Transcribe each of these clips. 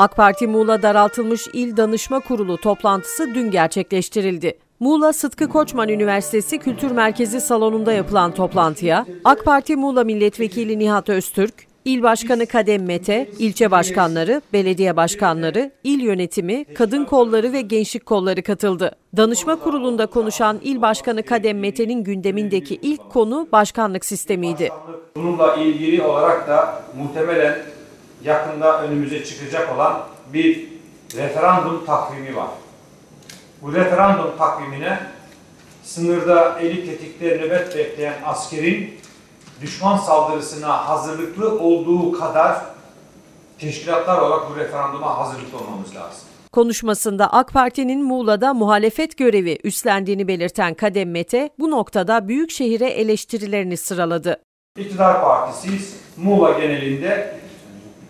AK Parti Muğla Daraltılmış İl Danışma Kurulu toplantısı dün gerçekleştirildi. Muğla Sıtkı Koçman Üniversitesi Kültür Merkezi salonunda yapılan toplantıya AK Parti Muğla Milletvekili Nihat Öztürk, İl Başkanı Kadem Mete, ilçe başkanları, belediye başkanları, il yönetimi, kadın kolları ve gençlik kolları katıldı. Danışma kurulunda konuşan İl Başkanı Kadem Mete'nin gündemindeki ilk konu başkanlık sistemiydi. Bununla ilgili olarak da muhtemelen yakında önümüze çıkacak olan bir referandum takvimi var. Bu referandum takvimine sınırda eli tetikte nöbet bekleyen askerin düşman saldırısına hazırlıklı olduğu kadar teşkilatlar olarak bu referanduma hazırlıklı olmamız lazım. Konuşmasında AK Parti'nin Muğla'da muhalefet görevi üstlendiğini belirten Kadem Mete bu noktada Büyükşehir'e eleştirilerini sıraladı. İktidar Partisi'yiz. Muğla genelinde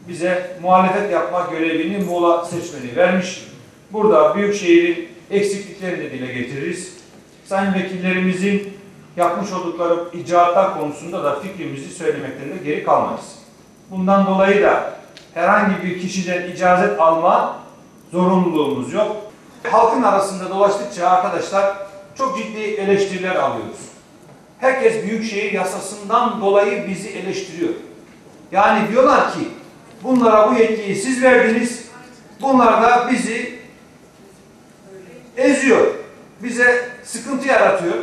bize muhalefet yapma görevini Muğla seçmeni vermiş. Burada Büyükşehir'in eksikliklerini de dile getiririz. Sayın vekillerimizin yapmış oldukları icraatlar konusunda da fikrimizi söylemekten de geri kalmayız. Bundan dolayı da herhangi bir kişiden icazet alma zorunluluğumuz yok. Halkın arasında dolaştıkça arkadaşlar çok ciddi eleştiriler alıyoruz. Herkes Büyükşehir yasasından dolayı bizi eleştiriyor. Yani diyorlar ki bunlara bu yetkiyi siz verdiniz. Bunlar da bizi eziyor. Bize sıkıntı yaratıyor.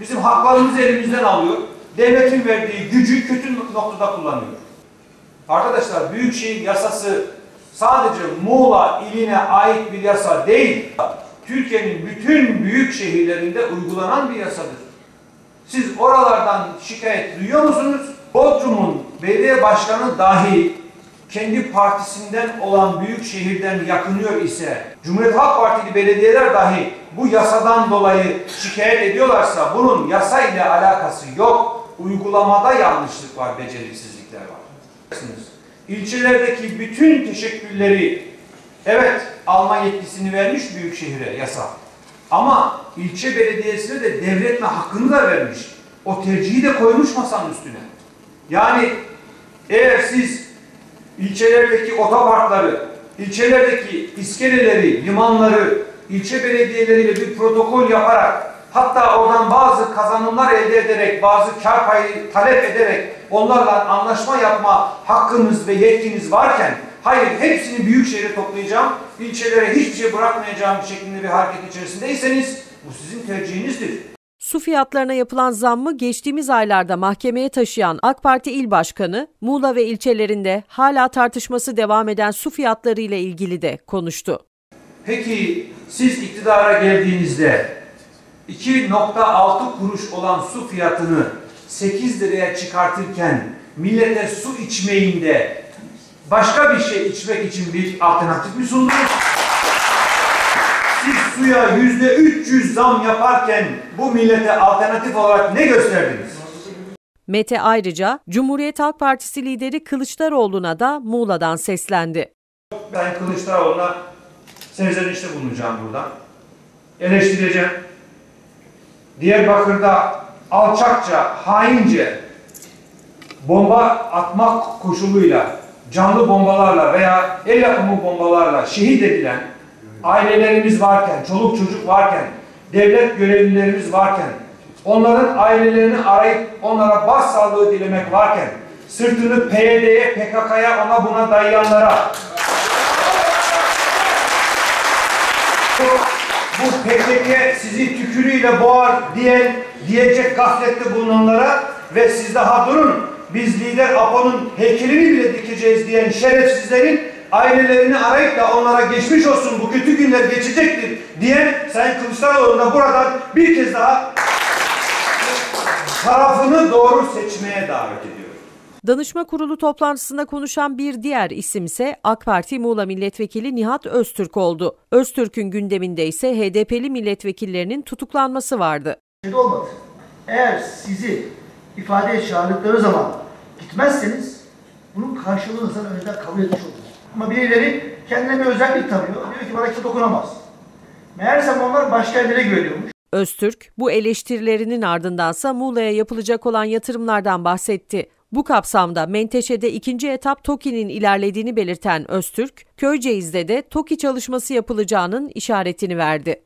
Bizim haklarımızı elimizden alıyor. Devletin verdiği gücü kötü noktada kullanıyor. Arkadaşlar Büyükşehir yasası sadece Muğla iline ait bir yasa değil. Türkiye'nin bütün büyük şehirlerinde uygulanan bir yasadır. Siz oralardan şikayet duyuyor musunuz? Bodrum'un belediye başkanı dahi kendi partisinden olan büyük şehirden yakınıyor ise Cumhuriyet Halk Partili belediyeler dahi bu yasadan dolayı şikayet ediyorlarsa bunun yasa ile alakası yok. Uygulamada yanlışlık var, beceriksizlikler var. İlçelerdeki bütün teşekkülleri evet alma yetkisini vermiş büyük şehire yasa. Ama ilçe belediyesine de devretme hakkını da vermiş. O tercihi de koymuş masanın üstüne. Yani eğer siz ilçelerdeki otoparkları, ilçelerdeki iskeleleri, limanları, ilçe belediyeleriyle bir protokol yaparak hatta oradan bazı kazanımlar elde ederek, bazı kar payı talep ederek onlarla anlaşma yapma hakkınız ve yetkiniz varken hayır hepsini büyük şehre toplayacağım, ilçelere hiçbir şey bırakmayacağım şeklinde bir hareket içerisindeyseniz bu sizin tercihinizdir. Su fiyatlarına yapılan zammı geçtiğimiz aylarda mahkemeye taşıyan AK Parti İl Başkanı, Muğla ve ilçelerinde hala tartışması devam eden su fiyatları ile ilgili de konuştu. Peki siz iktidara geldiğinizde 2.6 kuruş olan su fiyatını 8 liraya çıkartırken millete su içmeyinde başka bir şey içmek için bir alternatif mi sundunuz? Suya yüzde 300 zam yaparken bu millete alternatif olarak ne gösterdiniz? Mete ayrıca Cumhuriyet Halk Partisi lideri Kılıçdaroğlu'na da Muğla'dan seslendi. Ben Kılıçdaroğlu'na serzenişte bulunacağım burada. Eleştireceğim. Diyarbakır'da alçakça, haince bomba atmak koşuluyla, canlı bombalarla veya el yapımı bombalarla şehit edilen ailelerimiz varken, çoluk çocuk varken, devlet görevlilerimiz varken, onların ailelerini arayıp onlara başsağlığı dilemek varken, sırtını PYD'ye, PKK'ya, ona buna dayayanlara, bu, PKK sizi tükürüyle boğar diyen, diyecek gaflette bulunanlara ve siz daha durun, biz lider Apo'nun heykelini bile dikeceğiz diyen şerefsizlerin ailelerini arayıp da onlara geçmiş olsun bu kötü günler geçecektir diyen Sayın Kılıçdaroğlu'na buradan bir kez daha tarafını doğru seçmeye davet ediyor. Danışma kurulu toplantısında konuşan bir diğer isimse AK Parti Muğla Milletvekili Nihat Öztürk oldu. Öztürk'ün gündeminde ise HDP'li milletvekillerinin tutuklanması vardı. Olmadı. Eğer sizi ifadeye çağırdıkları zaman gitmezseniz bunun karşılığını sen önceden kabul etmiş olursunuz. Ama birileri kendine bir özellik tanıyor. Diyor ki bana kimse dokunamaz. Meğersem onlar başka yerlere güveniyormuş. Öztürk bu eleştirilerinin ardındansa Muğla'ya yapılacak olan yatırımlardan bahsetti. Bu kapsamda Menteşe'de ikinci etap TOKİ'nin ilerlediğini belirten Öztürk, Köyceğiz'de de TOKİ çalışması yapılacağının işaretini verdi.